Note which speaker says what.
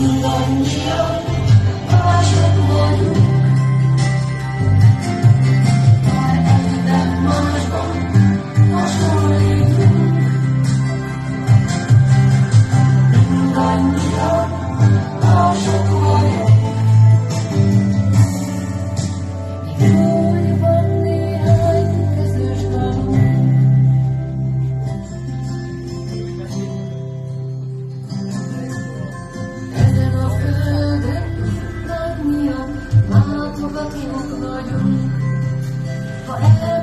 Speaker 1: you and me. Látogatni vagyunk, ha el